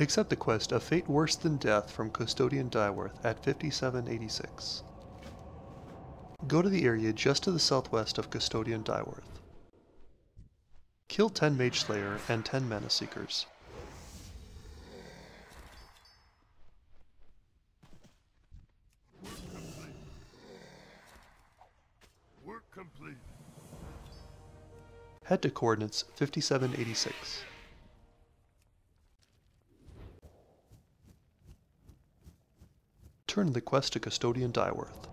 Accept the quest A Fate Worse Than Death from Custodian Dieworth at 5786. Go to the area just to the southwest of Custodian Dieworth. Kill 10 Mageslayer and 10 Mana Seekers. Work complete. Head to coordinates 5786. Turn the quest to Custodian Dieworth.